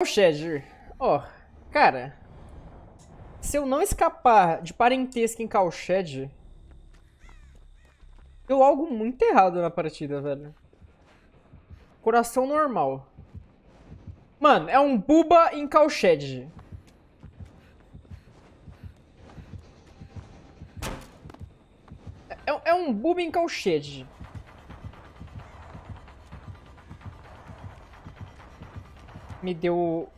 O Shed, ó, cara, se eu não escapar de parentesco em Cowshed, deu algo muito errado na partida, velho. Coração normal. Mano, é um Buba em Cowshed. É, é um Buba em Cowshed. Me deu...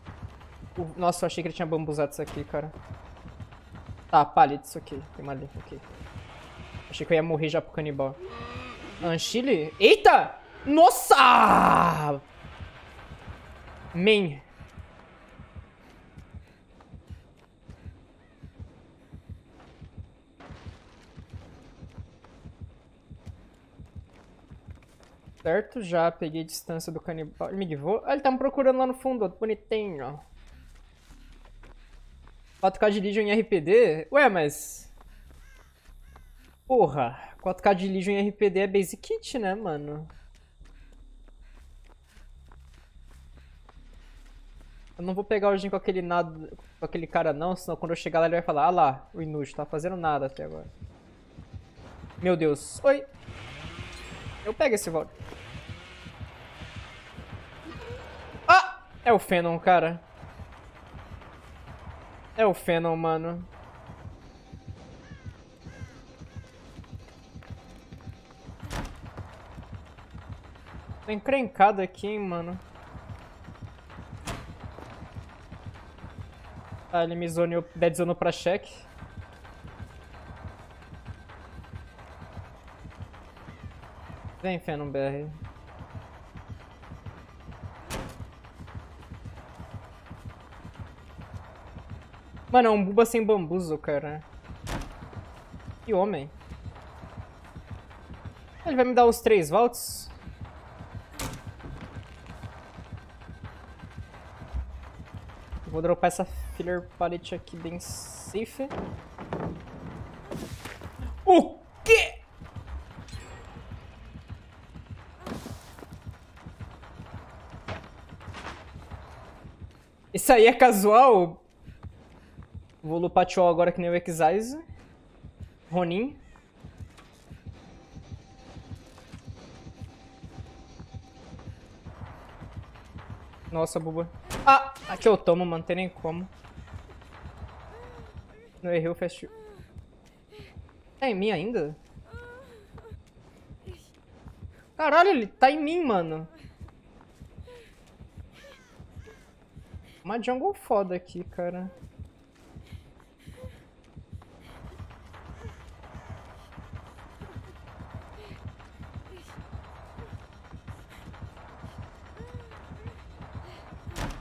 Nossa, eu achei que ele tinha bambuzado isso aqui, cara. Tá, isso aqui. Tem uma ali, ok. Achei que eu ia morrer já pro canibal. Anchile? Eita! Nossa! Man. Certo, já peguei distância do canibal. Ele me guivou. Ah, ele tá me procurando lá no fundo, bonitinho. 4K de Legion em RPD? Ué, mas... Porra, 4K de Legion em RPD é basic kit, né, mano? Eu não vou pegar o Jin com aquele nada, com aquele cara não, senão quando eu chegar lá ele vai falar, ah lá, o inútil, tá fazendo nada até agora. Meu Deus. Oi. Eu pego esse Valdir. Ah! É o Phenom, cara. É o Phenom, mano. Tô encrencado aqui, hein, mano. Ah, ele me zoneou, dead zonou pra cheque. Vem, Phenom BR. Mano, é um buba sem bambuzo, cara. Que homem. Ele vai me dar os três volts? Vou dropar essa filler palette aqui bem safe. O Isso aí é casual? Vou lupar Tio agora que nem o Exise. Ronin. Nossa, buba. Ah! Aqui eu tomo, mano. Tem nem como. Não errei o fast... Tá em mim ainda? Caralho, ele tá em mim, mano. Uma jungle foda aqui, cara.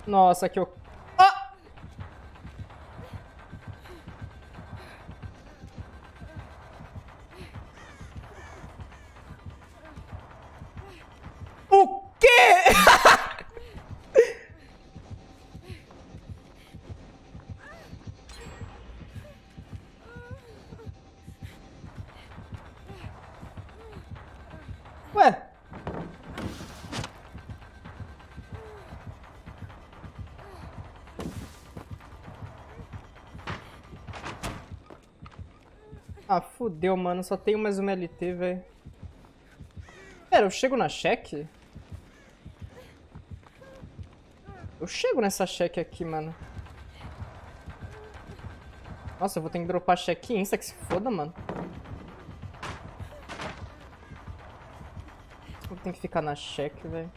Nossa, aqui eu... Ah, fudeu, mano. Só tenho mais uma LT, velho. Pera, eu chego na cheque? Eu chego nessa cheque aqui, mano. Nossa, eu vou ter que dropar cheque insta, que se foda, mano. Eu tenho que ficar na cheque, velho.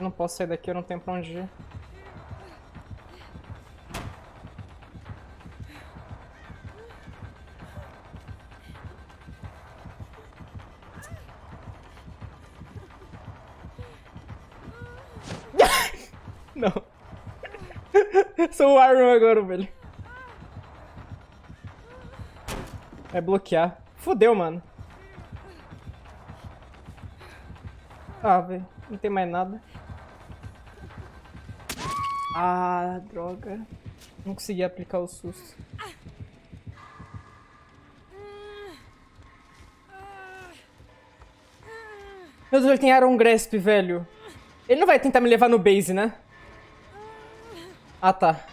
Não posso sair daqui, eu não tenho pra onde ir. Não. Sou o Iron agora, velho. Vai bloquear. Fudeu, mano. Ah, velho. Não tem mais nada. Ah, droga. Não consegui aplicar o susto. Meu Deus, ele tem Iron Grasp, velho. Ele não vai tentar me levar no base, né? Ah, tá.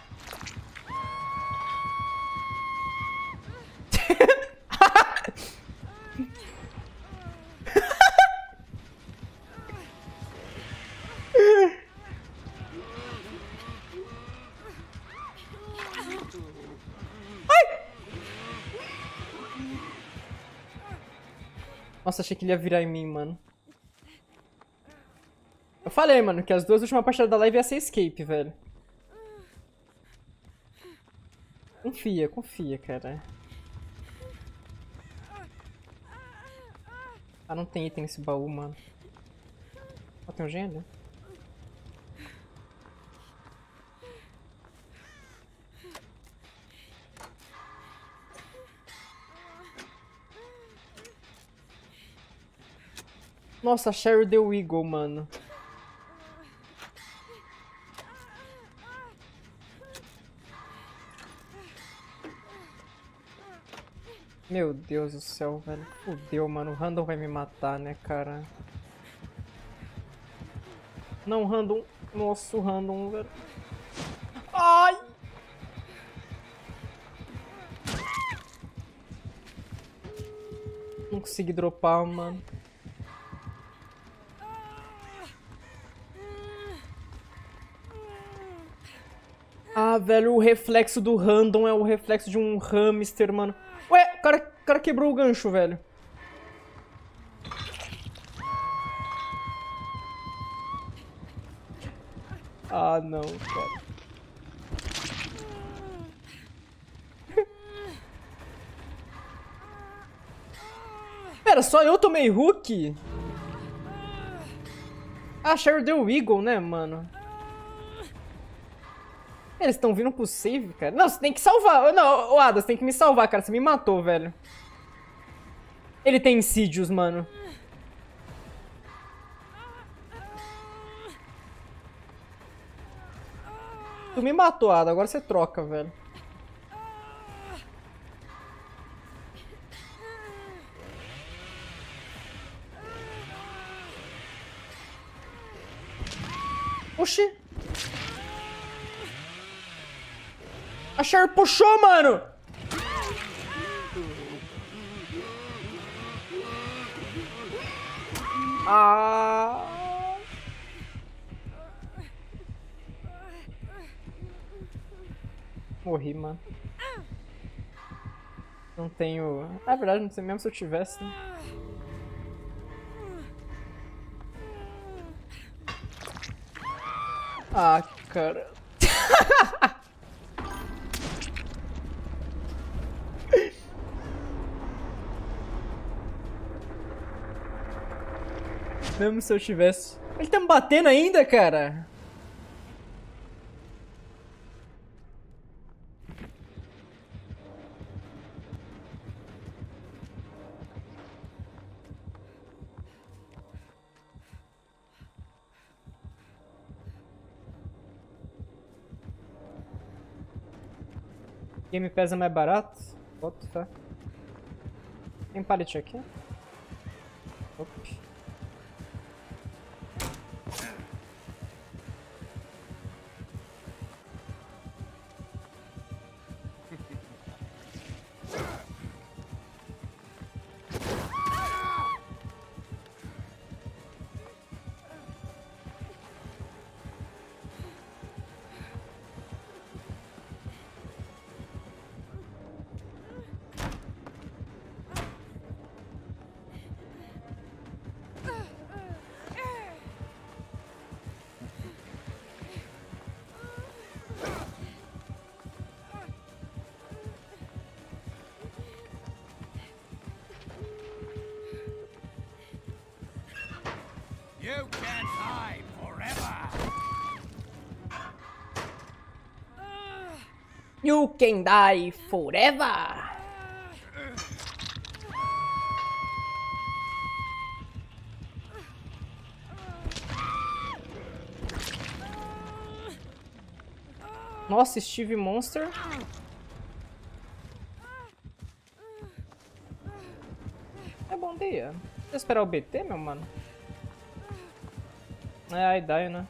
Nossa, achei que ele ia virar em mim, mano. Eu falei, mano, que as duas últimas partidas da live ia ser escape, velho. Confia, confia, cara. Ah, não tem item nesse baú, mano. Ó, tem um gênio? Nossa, Cheryl deu Eagle, mano. Meu Deus do céu, velho. Fudeu, mano. O Random vai me matar, né, cara? Não, Random. Nossa, o Random, velho. Ai! Não consegui dropar, mano. Ah, velho, o reflexo do random é o reflexo de um hamster, mano. Cara, o cara quebrou o gancho, velho. Ah, não, cara. Pera, só eu tomei hook? Ah, Cheryl deu Eagle, né, mano? Eles estão vindo pro save, cara. Não, você tem que salvar. Não, o Ada, você tem que me salvar, cara. Você me matou, velho. Ele tem Insidious, mano. Tu me matou, Ada. Agora você troca, velho. Oxi. A puxou, mano! Ah... Morri, mano. Não tenho... Ah, é verdade, não sei mesmo se eu tivesse? Ah, cara... Mesmo se eu tivesse. Ele tá me batendo ainda, cara? Game Pass é mais barato? Bota fé. Tem pallet aqui? Ops. You can die forever. Nossa, Steve Monster. É bom dia. Vou esperar o BT, meu mano? É, aí dá, né?